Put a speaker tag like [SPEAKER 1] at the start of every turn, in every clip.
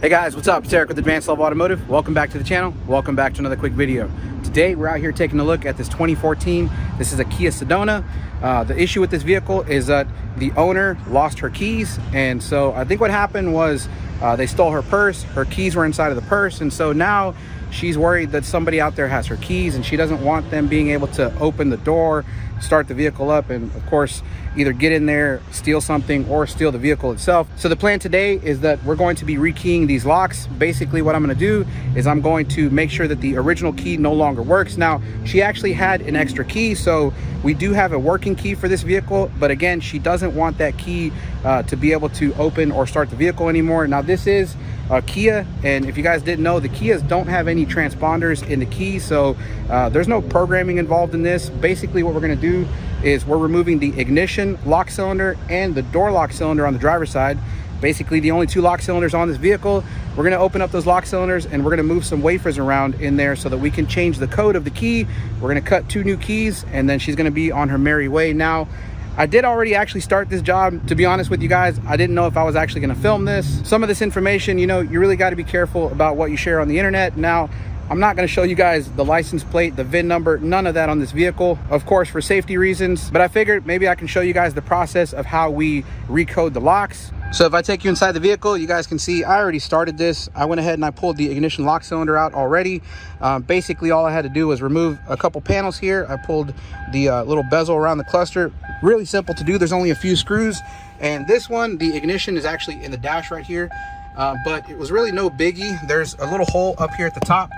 [SPEAKER 1] Hey guys, what's up? It's Eric with Advanced Level Automotive. Welcome back to the channel. Welcome back to another quick video. Today, we're out here taking a look at this 2014. This is a Kia Sedona. Uh, the issue with this vehicle is that the owner lost her keys. And so I think what happened was uh, they stole her purse. Her keys were inside of the purse. And so now she's worried that somebody out there has her keys and she doesn't want them being able to open the door start the vehicle up and of course either get in there steal something or steal the vehicle itself. So the plan today is that we're going to be rekeying these locks. Basically what i'm going to do is i'm going to make sure that the original key no longer works. Now she actually had an extra key so we do have a working key for this vehicle but again she doesn't want that key uh, to be able to open or start the vehicle anymore. Now this is a Kia and if you guys didn't know the Kias don't have any transponders in the key so uh, there's no programming involved in this. Basically what we're going to do is we're removing the ignition lock cylinder and the door lock cylinder on the driver's side. Basically the only two lock cylinders on this vehicle we're going to open up those lock cylinders and we're going to move some wafers around in there so that we can change the code of the key. We're going to cut two new keys and then she's going to be on her merry way now I did already actually start this job. To be honest with you guys, I didn't know if I was actually gonna film this. Some of this information, you know, you really gotta be careful about what you share on the internet. Now, I'm not gonna show you guys the license plate, the VIN number, none of that on this vehicle, of course, for safety reasons. But I figured maybe I can show you guys the process of how we recode the locks. So if I take you inside the vehicle, you guys can see I already started this. I went ahead and I pulled the ignition lock cylinder out already. Um, basically, all I had to do was remove a couple panels here. I pulled the uh, little bezel around the cluster. Really simple to do. There's only a few screws. And this one, the ignition is actually in the dash right here. Uh, but it was really no biggie. There's a little hole up here at the top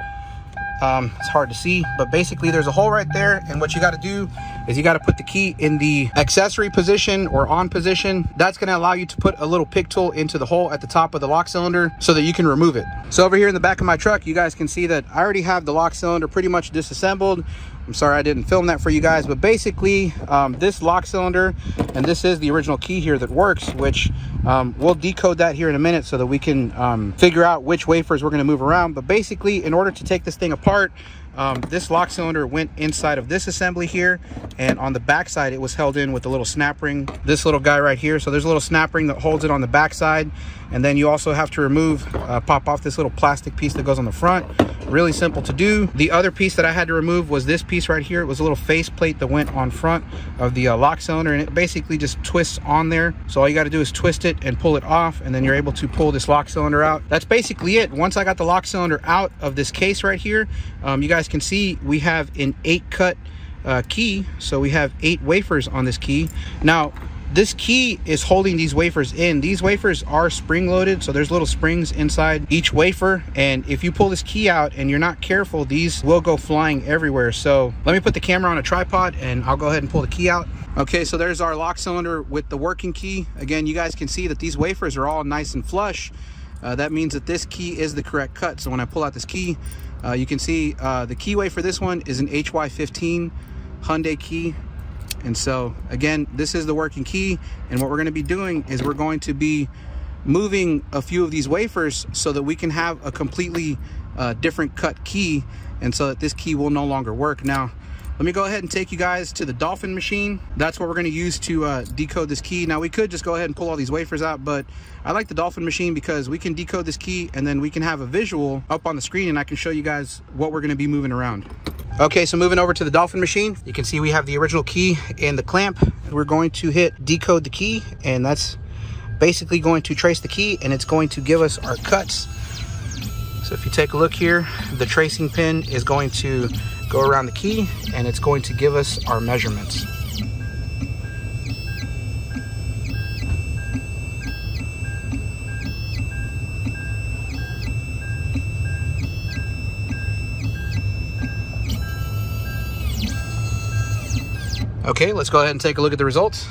[SPEAKER 1] um, it's hard to see, but basically there's a hole right there. And what you got to do is you got to put the key in the accessory position or on position. That's going to allow you to put a little pick tool into the hole at the top of the lock cylinder so that you can remove it. So over here in the back of my truck, you guys can see that I already have the lock cylinder pretty much disassembled. I'm sorry I didn't film that for you guys, but basically um, this lock cylinder, and this is the original key here that works, which um, we'll decode that here in a minute so that we can um, figure out which wafers we're gonna move around. But basically, in order to take this thing apart, um, this lock cylinder went inside of this assembly here and on the back side it was held in with a little snap ring. This little guy right here so there's a little snap ring that holds it on the back side and then you also have to remove uh, pop off this little plastic piece that goes on the front. Really simple to do. The other piece that i had to remove was this piece right here. It was a little face plate that went on front of the uh, lock cylinder and it basically just twists on there. So all you got to do is twist it and pull it off and then you're able to pull this lock cylinder out. That's basically it. Once i got the lock cylinder out of this case right here um, you guys can see we have an eight cut uh, key. So we have eight wafers on this key. Now this key is holding these wafers in. These wafers are spring loaded so there's little springs inside each wafer. And if you pull this key out and you're not careful these will go flying everywhere. So let me put the camera on a tripod and i'll go ahead and pull the key out. Okay so there's our lock cylinder with the working key. Again you guys can see that these wafers are all nice and flush. Uh, that means that this key is the correct cut. So when i pull out this key uh, you can see uh, the keyway for this one is an hy15 hyundai key and so again, this is the working key. And what we're gonna be doing is we're going to be moving a few of these wafers so that we can have a completely uh, different cut key and so that this key will no longer work. Now, let me go ahead and take you guys to the Dolphin machine. That's what we're gonna use to uh, decode this key. Now we could just go ahead and pull all these wafers out, but I like the Dolphin machine because we can decode this key and then we can have a visual up on the screen and I can show you guys what we're gonna be moving around. Okay, so moving over to the Dolphin machine, you can see we have the original key and the clamp. We're going to hit decode the key and that's basically going to trace the key and it's going to give us our cuts. So if you take a look here, the tracing pin is going to go around the key and it's going to give us our measurements. Okay, let's go ahead and take a look at the results.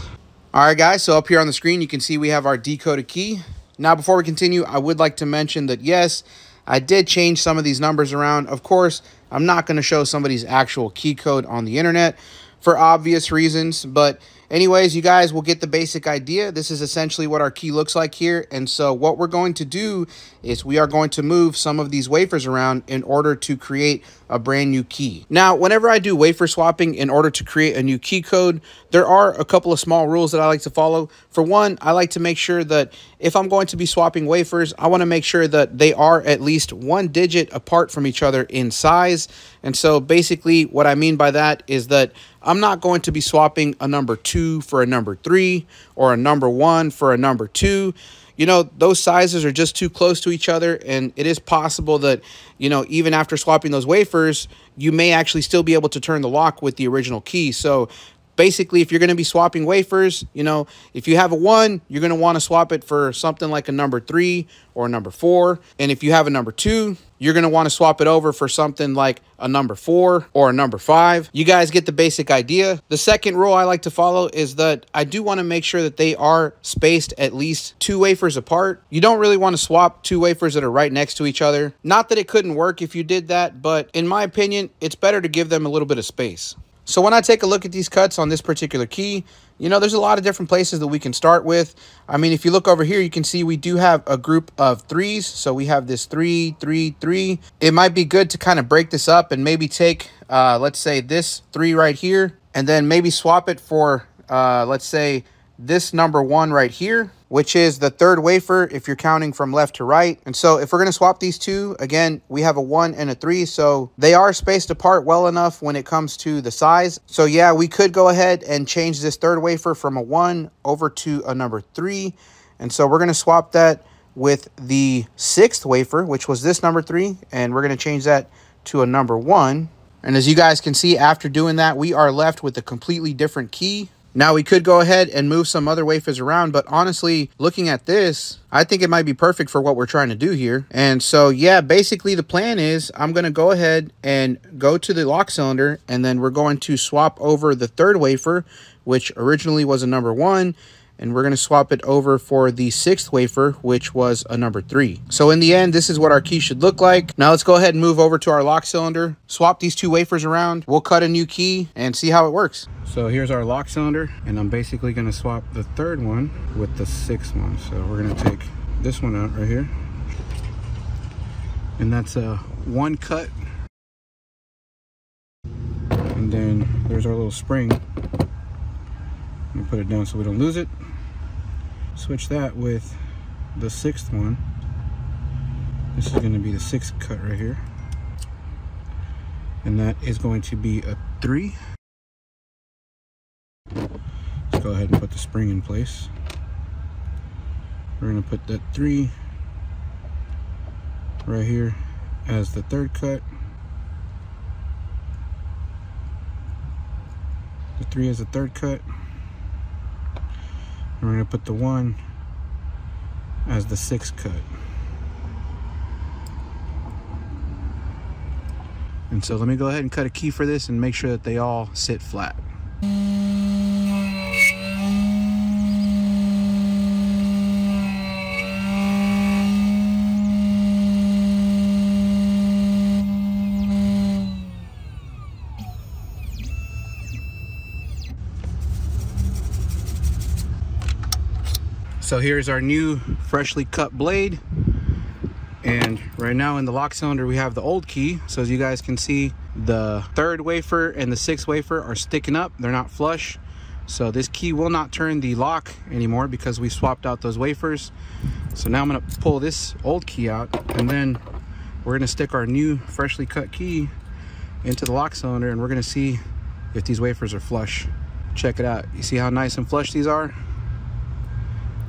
[SPEAKER 1] All right, guys, so up here on the screen, you can see we have our decoded key. Now, before we continue, I would like to mention that, yes, I did change some of these numbers around. Of course, I'm not going to show somebody's actual key code on the internet for obvious reasons, but anyways, you guys will get the basic idea. This is essentially what our key looks like here. And so what we're going to do is we are going to move some of these wafers around in order to create a brand new key. Now, whenever I do wafer swapping in order to create a new key code, there are a couple of small rules that I like to follow. For one, I like to make sure that if I'm going to be swapping wafers, I want to make sure that they are at least one digit apart from each other in size. And so basically what I mean by that is that I'm not going to be swapping a number two for a number three or a number one for a number two. You know, those sizes are just too close to each other. And it is possible that, you know, even after swapping those wafers, you may actually still be able to turn the lock with the original key. So basically, if you're going to be swapping wafers, you know, if you have a one, you're going to want to swap it for something like a number three or a number four. And if you have a number two, you're going to want to swap it over for something like a number four or a number five. You guys get the basic idea. The second rule I like to follow is that I do want to make sure that they are spaced at least two wafers apart. You don't really want to swap two wafers that are right next to each other. Not that it couldn't work if you did that, but in my opinion, it's better to give them a little bit of space. So when I take a look at these cuts on this particular key, you know, there's a lot of different places that we can start with. I mean, if you look over here, you can see we do have a group of threes. So we have this three, three, three. It might be good to kind of break this up and maybe take, uh, let's say this three right here, and then maybe swap it for, uh, let's say this number one right here which is the third wafer if you're counting from left to right. And so if we're going to swap these two, again, we have a one and a three. So they are spaced apart well enough when it comes to the size. So yeah, we could go ahead and change this third wafer from a one over to a number three. And so we're going to swap that with the sixth wafer, which was this number three. And we're going to change that to a number one. And as you guys can see, after doing that, we are left with a completely different key now we could go ahead and move some other wafers around, but honestly, looking at this, I think it might be perfect for what we're trying to do here. And so, yeah, basically the plan is I'm going to go ahead and go to the lock cylinder, and then we're going to swap over the third wafer, which originally was a number one, and we're going to swap it over for the sixth wafer, which was a number three. So in the end, this is what our key should look like. Now let's go ahead and move over to our lock cylinder, swap these two wafers around. We'll cut a new key and see how it works. So here's our lock cylinder, and I'm basically going to swap the third one with the sixth one. So we're going to take this one out right here. And that's a one cut. And then there's our little spring. Me put it down so we don't lose it switch that with the sixth one. This is going to be the sixth cut right here. And that is going to be a three. Let's go ahead and put the spring in place. We're going to put that three right here as the third cut. The three as the third cut. We're going to put the one as the sixth cut. And so let me go ahead and cut a key for this and make sure that they all sit flat. So here's our new freshly cut blade. And right now in the lock cylinder, we have the old key. So as you guys can see, the third wafer and the sixth wafer are sticking up. They're not flush. So this key will not turn the lock anymore because we swapped out those wafers. So now I'm gonna pull this old key out and then we're gonna stick our new freshly cut key into the lock cylinder and we're gonna see if these wafers are flush. Check it out. You see how nice and flush these are?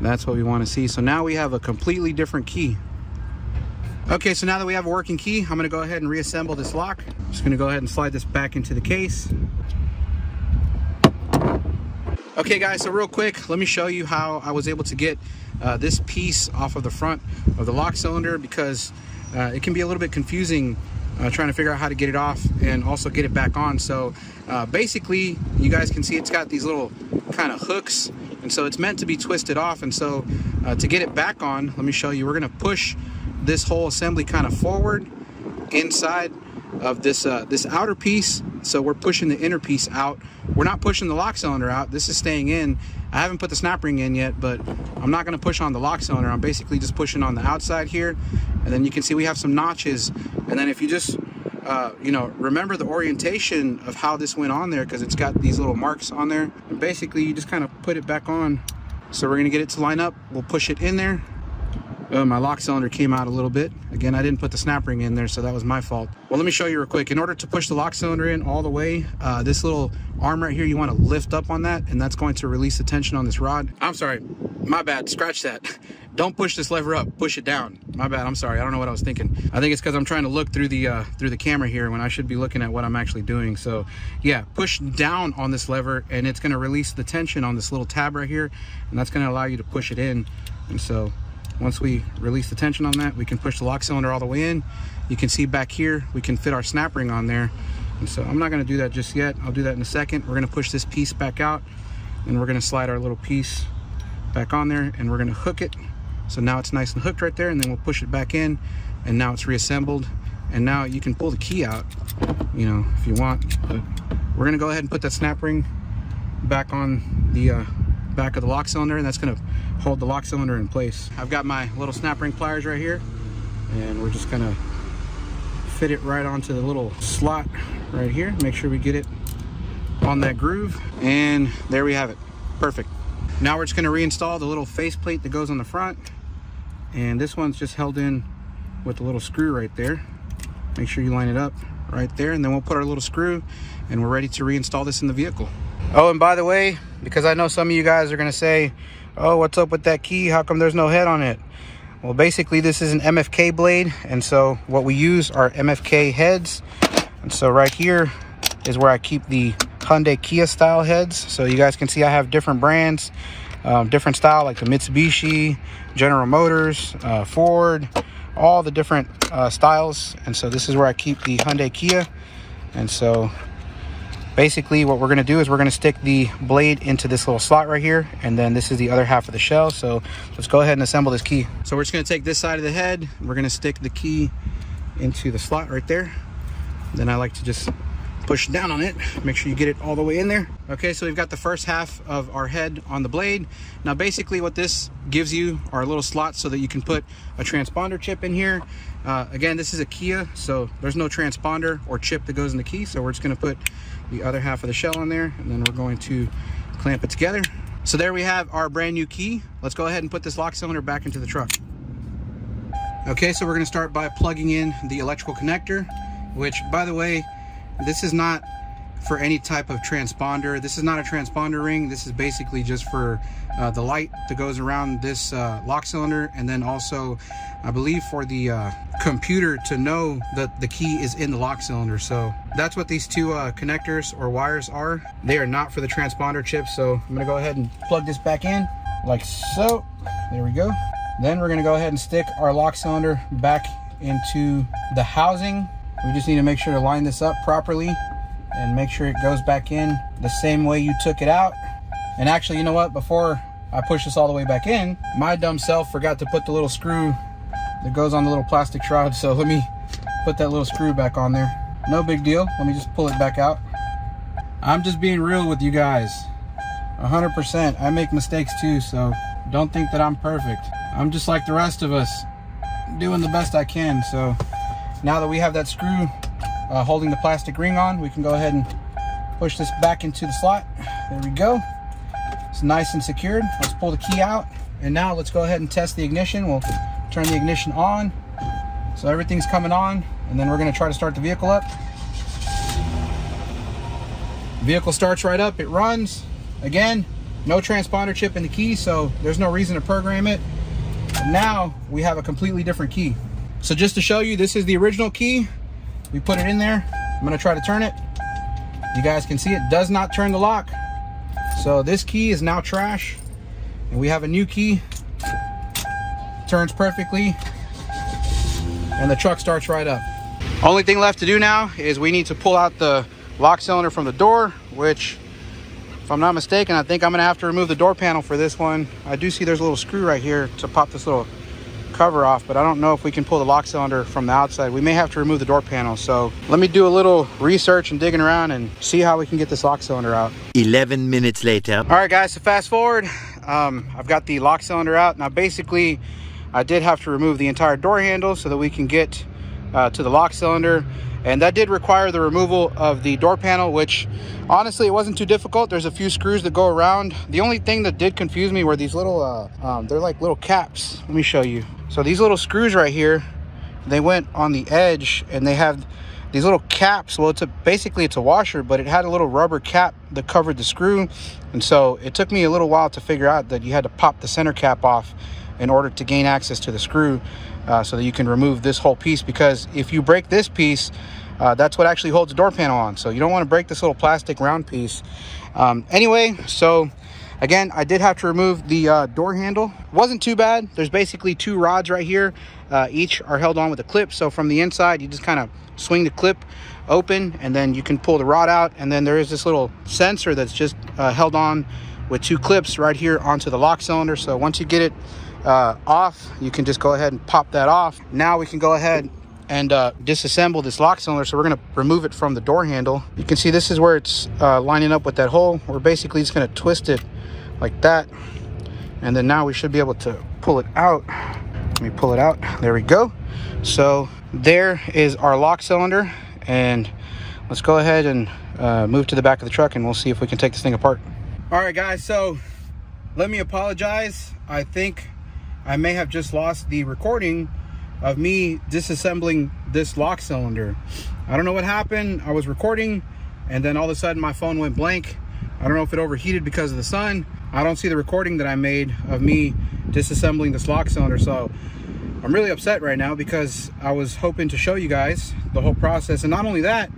[SPEAKER 1] That's what we want to see. So now we have a completely different key. Okay, so now that we have a working key, I'm gonna go ahead and reassemble this lock. Just gonna go ahead and slide this back into the case. Okay guys, so real quick, let me show you how I was able to get uh, this piece off of the front of the lock cylinder because uh, it can be a little bit confusing uh, trying to figure out how to get it off and also get it back on. So uh, basically, you guys can see it's got these little kind of hooks and so it's meant to be twisted off and so uh, to get it back on let me show you we're going to push this whole assembly kind of forward inside of this uh, this outer piece. So we're pushing the inner piece out. We're not pushing the lock cylinder out. This is staying in. I haven't put the snap ring in yet, but I'm not gonna push on the lock cylinder. I'm basically just pushing on the outside here. And then you can see we have some notches. And then if you just, uh, you know, remember the orientation of how this went on there because it's got these little marks on there. And basically you just kind of put it back on. So we're gonna get it to line up. We'll push it in there Oh, my lock cylinder came out a little bit. Again, I didn't put the snap ring in there, so that was my fault. Well, let me show you real quick. In order to push the lock cylinder in all the way, uh, this little arm right here, you want to lift up on that, and that's going to release the tension on this rod. I'm sorry, my bad, scratch that. Don't push this lever up, push it down. My bad, I'm sorry, I don't know what I was thinking. I think it's because I'm trying to look through the uh, through the camera here when I should be looking at what I'm actually doing. So yeah, push down on this lever and it's gonna release the tension on this little tab right here, and that's gonna allow you to push it in. And so once we release the tension on that, we can push the lock cylinder all the way in. You can see back here, we can fit our snap ring on there. And so I'm not gonna do that just yet. I'll do that in a second. We're gonna push this piece back out and we're gonna slide our little piece back on there and we're gonna hook it. So now it's nice and hooked right there and then we'll push it back in and now it's reassembled. And now you can pull the key out, you know, if you want. But we're gonna go ahead and put that snap ring back on the uh, back of the lock cylinder and that's gonna hold the lock cylinder in place. I've got my little snap ring pliers right here and we're just gonna fit it right onto the little slot right here. Make sure we get it on that groove and there we have it. Perfect. Now we're just gonna reinstall the little face plate that goes on the front and this one's just held in with a little screw right there. Make sure you line it up right there and then we'll put our little screw and we're ready to reinstall this in the vehicle. Oh, and by the way, because I know some of you guys are gonna say, oh, what's up with that key? How come there's no head on it? Well, basically this is an MFK blade. And so what we use are MFK heads. And so right here is where I keep the Hyundai Kia style heads. So you guys can see I have different brands, um, different style like the Mitsubishi, General Motors, uh, Ford, all the different uh, styles. And so this is where I keep the Hyundai Kia. And so basically what we're going to do is we're going to stick the blade into this little slot right here and then this is the other half of the shell. So let's go ahead and assemble this key. So we're just going to take this side of the head. We're going to stick the key into the slot right there. Then I like to just push down on it. Make sure you get it all the way in there. Okay so we've got the first half of our head on the blade. Now basically what this gives you are little slots so that you can put a transponder chip in here. Uh, again this is a Kia so there's no transponder or chip that goes in the key so we're just going to put the other half of the shell on there and then we're going to clamp it together. So there we have our brand new key. Let's go ahead and put this lock cylinder back into the truck. Okay, so we're gonna start by plugging in the electrical connector, which by the way, this is not for any type of transponder. This is not a transponder ring. This is basically just for uh, the light that goes around this uh, lock cylinder. And then also, I believe for the uh, computer to know that the key is in the lock cylinder. So that's what these two uh, connectors or wires are. They are not for the transponder chip. So I'm gonna go ahead and plug this back in like so. There we go. Then we're gonna go ahead and stick our lock cylinder back into the housing. We just need to make sure to line this up properly and make sure it goes back in the same way you took it out. And actually, you know what? Before I push this all the way back in, my dumb self forgot to put the little screw that goes on the little plastic shroud. So let me put that little screw back on there. No big deal. Let me just pull it back out. I'm just being real with you guys. 100%. I make mistakes too, so don't think that I'm perfect. I'm just like the rest of us, doing the best I can. So now that we have that screw uh, holding the plastic ring on, we can go ahead and push this back into the slot. There we go. It's nice and secured. Let's pull the key out. And now let's go ahead and test the ignition. We'll turn the ignition on. So everything's coming on. And then we're gonna try to start the vehicle up. Vehicle starts right up, it runs. Again, no transponder chip in the key, so there's no reason to program it. And now we have a completely different key. So just to show you, this is the original key. We put it in there. I'm gonna try to turn it. You guys can see it does not turn the lock. So this key is now trash. And we have a new key. Turns perfectly. And the truck starts right up. Only thing left to do now is we need to pull out the lock cylinder from the door, which if I'm not mistaken, I think I'm gonna have to remove the door panel for this one. I do see there's a little screw right here to pop this little cover off, but I don't know if we can pull the lock cylinder from the outside. We may have to remove the door panel. So let me do a little research and digging around and see how we can get this lock cylinder out.
[SPEAKER 2] 11 minutes later. All
[SPEAKER 1] right, guys, so fast forward. Um, I've got the lock cylinder out. Now, basically, I did have to remove the entire door handle so that we can get uh, to the lock cylinder and that did require the removal of the door panel which honestly it wasn't too difficult. There's a few screws that go around. The only thing that did confuse me were these little uh, um, they're like little caps. Let me show you. So these little screws right here they went on the edge and they have these little caps. Well it's a basically it's a washer but it had a little rubber cap that covered the screw. And so it took me a little while to figure out that you had to pop the center cap off in order to gain access to the screw uh, so that you can remove this whole piece because if you break this piece uh, that's what actually holds the door panel on. So you don't want to break this little plastic round piece. Um, anyway so again I did have to remove the uh, door handle. Wasn't too bad. There's basically two rods right here. Uh, each are held on with a clip. So from the inside you just kind of swing the clip open and then you can pull the rod out. And then there is this little sensor that's just uh, held on with two clips right here onto the lock cylinder. So once you get it uh, off, you can just go ahead and pop that off. Now we can go ahead and uh, disassemble this lock cylinder. So we're gonna remove it from the door handle. You can see this is where it's uh, lining up with that hole. We're basically just gonna twist it like that. And then now we should be able to pull it out. Let me pull it out, there we go. So there is our lock cylinder. And let's go ahead and uh, move to the back of the truck and we'll see if we can take this thing apart. All right guys, so let me apologize. I think I may have just lost the recording of me disassembling this lock cylinder. I don't know what happened. I was recording and then all of a sudden my phone went blank. I don't know if it overheated because of the sun. I don't see the recording that I made of me disassembling this lock cylinder. So I'm really upset right now because I was hoping to show you guys the whole process. And not only that,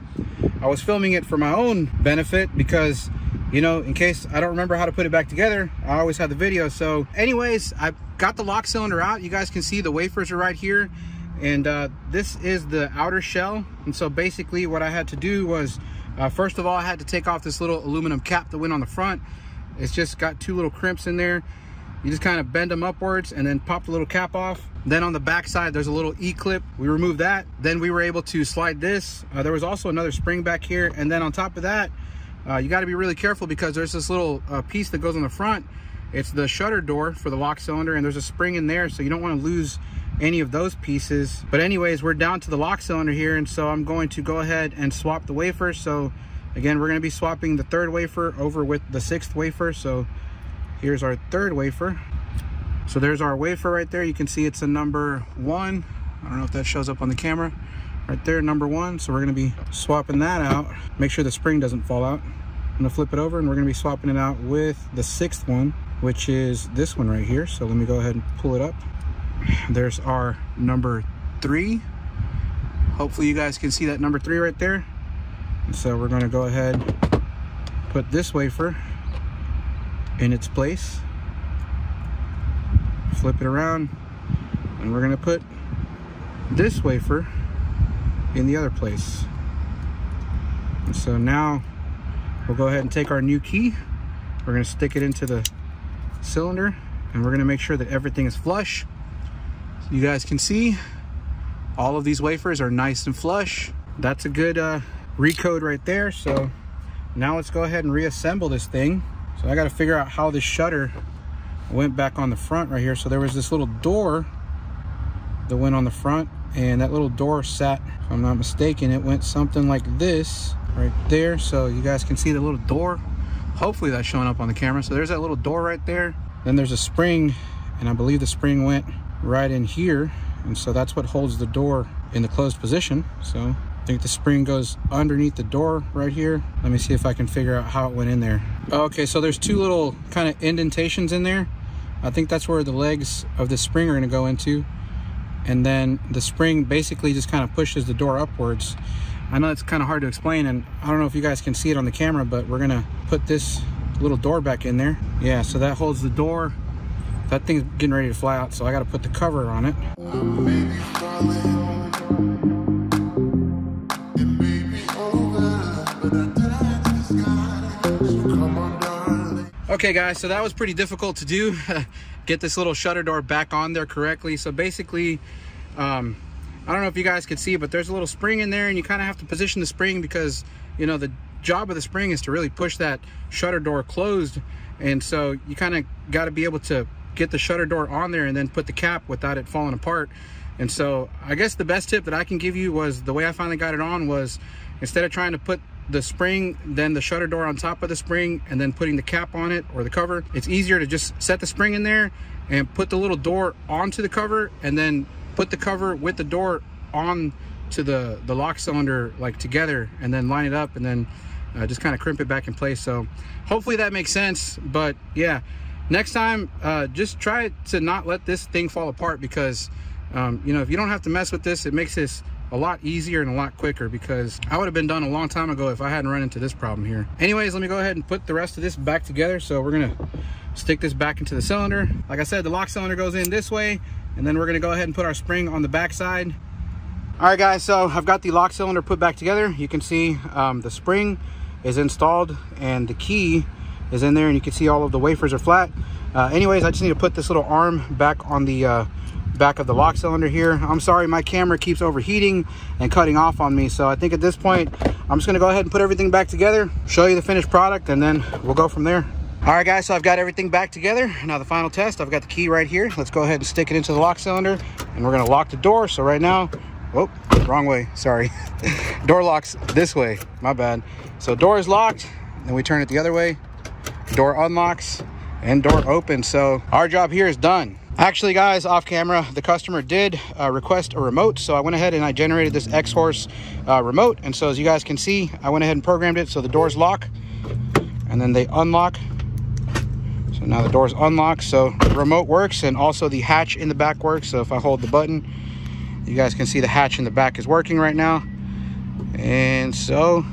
[SPEAKER 1] I was filming it for my own benefit because you know, in case I don't remember how to put it back together, I always have the video. So anyways, I got the lock cylinder out. You guys can see the wafers are right here. And uh, this is the outer shell. And so basically what I had to do was, uh, first of all, I had to take off this little aluminum cap that went on the front. It's just got two little crimps in there. You just kind of bend them upwards and then pop the little cap off. Then on the back side, there's a little E-clip. We removed that. Then we were able to slide this. Uh, there was also another spring back here. And then on top of that, uh, you got to be really careful because there's this little uh, piece that goes on the front. It's the shutter door for the lock cylinder and there's a spring in there so you don't want to lose any of those pieces. But anyways, we're down to the lock cylinder here and so I'm going to go ahead and swap the wafer. So again, we're going to be swapping the third wafer over with the sixth wafer. So here's our third wafer. So there's our wafer right there. You can see it's a number one. I don't know if that shows up on the camera right there number one. So we're to be swapping that out. Make sure the spring doesn't fall out. I'm to flip it over and we're to be swapping it out with the sixth one which is this one right here. So let me go ahead and pull it up. There's our number three. Hopefully you guys can see that number three right there. So we're to go ahead put this wafer in its place. Flip it around and we're to put this wafer in the other place. And so now we'll go ahead and take our new key. We're gonna stick it into the cylinder and we're gonna make sure that everything is flush. So you guys can see all of these wafers are nice and flush. That's a good uh, recode right there. So now let's go ahead and reassemble this thing. So I gotta figure out how this shutter went back on the front right here. So there was this little door that went on the front and that little door sat if i'm not mistaken it went something like this right there. So you guys can see the little door. Hopefully that's showing up on the camera. So there's that little door right there. Then there's a spring and i believe the spring went right in here. And so that's what holds the door in the closed position. So I think the spring goes underneath the door right here. Let me see if I can figure out how it went in there. Okay, so there's two little kind of indentations in there. I think that's where the legs of the spring are gonna go into and then the spring basically just kind of pushes the door upwards. I know it's kind of hard to explain and I don't know if you guys can see it on the camera, but we're gonna put this little door back in there. Yeah, so that holds the door. That thing's getting ready to fly out, so I gotta put the cover on it. Okay guys, so that was pretty difficult to do. Get this little shutter door back on there correctly. So basically, um, I don't know if you guys could see, but there's a little spring in there and you kind of have to position the spring because, you know, the job of the spring is to really push that shutter door closed. And so you kind of got to be able to get the shutter door on there and then put the cap without it falling apart. And so I guess the best tip that I can give you was the way I finally got it on was instead of trying to put the spring, then the shutter door on top of the spring, and then putting the cap on it or the cover, it's easier to just set the spring in there and put the little door onto the cover and then put the cover with the door on to the, the lock cylinder like together and then line it up and then uh, just kind of crimp it back in place. So hopefully that makes sense. But yeah, next time, uh, just try to not let this thing fall apart because, um, you know, if you don't have to mess with this, it makes this a lot easier and a lot quicker because I would have been done a long time ago if I hadn't run into this problem here. Anyways, let me go ahead and put the rest of this back together. So we're gonna stick this back into the cylinder. Like I said, the lock cylinder goes in this way and then we're gonna go ahead and put our spring on the back side. All right guys, so I've got the lock cylinder put back together. You can see um, the spring is installed and the key is in there and you can see all of the wafers are flat. Uh, anyways, I just need to put this little arm back on the uh, back of the lock cylinder here. I'm sorry, my camera keeps overheating and cutting off on me. So I think at this point, I'm just gonna go ahead and put everything back together, show you the finished product, and then we'll go from there. All right, guys, so I've got everything back together. Now the final test, I've got the key right here. Let's go ahead and stick it into the lock cylinder, and we're gonna lock the door. So right now, whoop, wrong way, sorry. door locks this way, my bad. So door is locked, then we turn it the other way. Door unlocks, and door opens. So our job here is done. Actually, guys, off camera, the customer did uh, request a remote. So I went ahead and I generated this Xhorse uh, remote. And so as you guys can see, I went ahead and programmed it so the doors lock and then they unlock. So now the doors unlock. So the remote works and also the hatch in the back works. So if I hold the button, you guys can see the hatch in the back is working right now. And so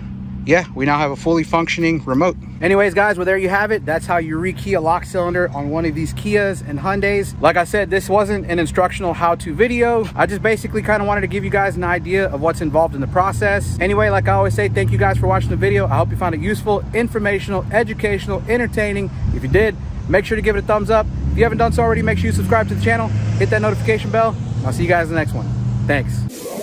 [SPEAKER 1] yeah, we now have a fully functioning remote. Anyways, guys, well, there you have it. That's how you rekey a lock cylinder on one of these Kias and Hyundais. Like I said, this wasn't an instructional how-to video. I just basically kind of wanted to give you guys an idea of what's involved in the process. Anyway, like I always say, thank you guys for watching the video. I hope you found it useful, informational, educational, entertaining. If you did, make sure to give it a thumbs up. If you haven't done so already, make sure you subscribe to the channel, hit that notification bell. I'll see you guys in the next one. Thanks.